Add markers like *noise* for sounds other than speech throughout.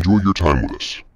Enjoy your time with us.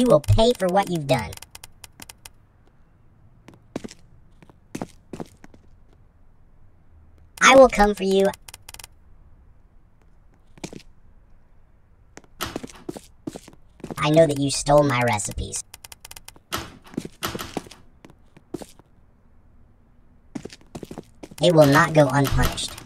You will pay for what you've done. I will come for you. I know that you stole my recipes. It will not go unpunished.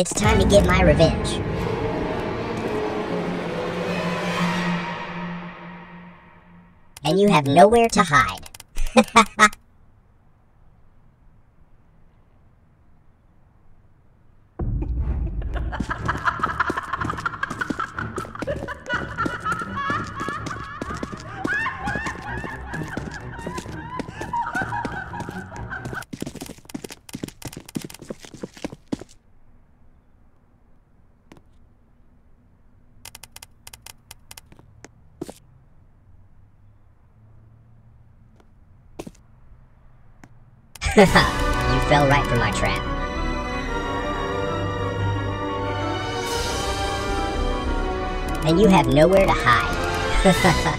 It's time to get my revenge. And you have nowhere to hide. *laughs* *laughs* you fell right for my trap. And you have nowhere to hide.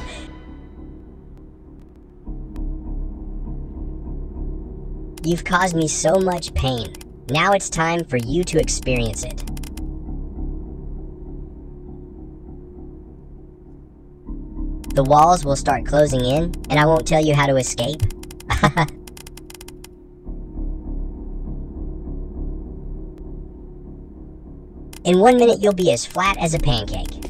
*laughs* You've caused me so much pain. Now it's time for you to experience it. The walls will start closing in, and I won't tell you how to escape. *laughs* In one minute, you'll be as flat as a pancake.